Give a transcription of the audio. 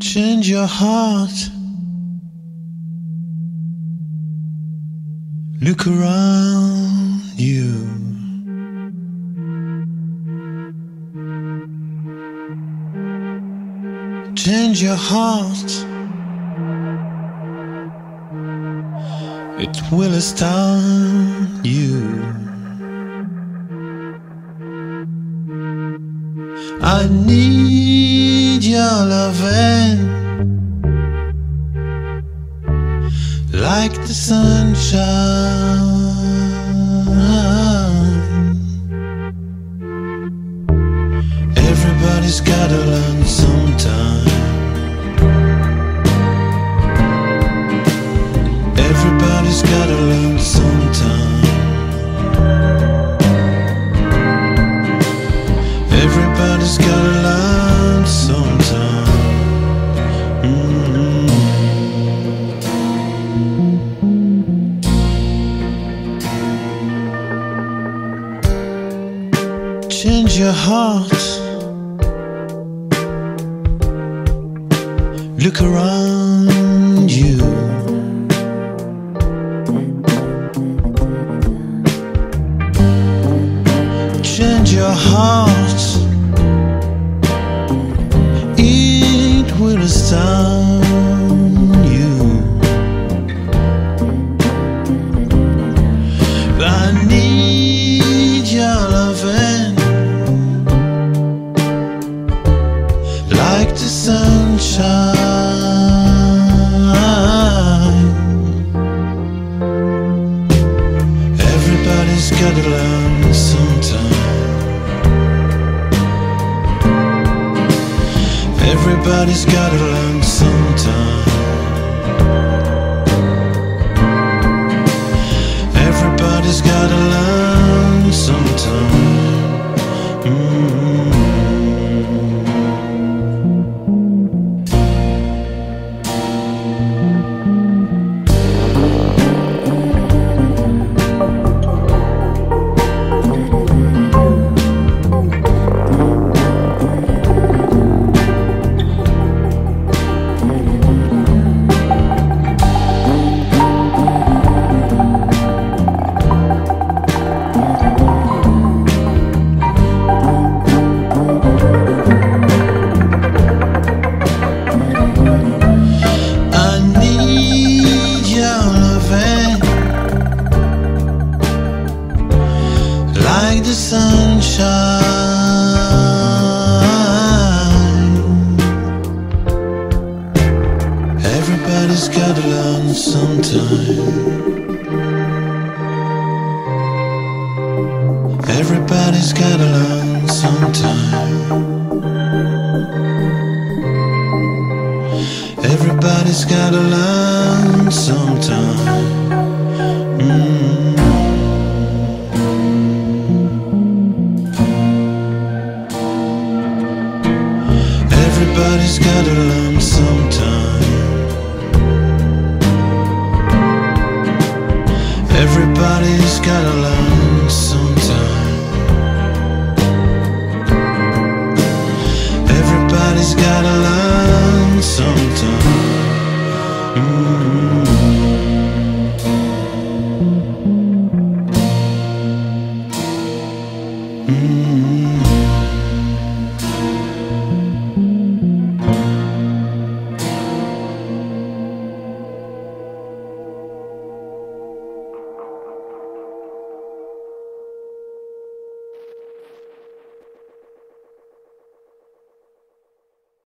Change your heart. Look around you. Change your heart. It will astound you. I need your loving like the sunshine. Change your heart. Look around Everybody's gotta learn sometime. Everybody's gotta learn sometime. Everybody's gotta learn Everybody's gotta learn sometime. Everybody's gotta learn sometime. Everybody's gotta learn sometime. Everybody's gotta learn sometime. Everybody's gotta learn sometime. Mm.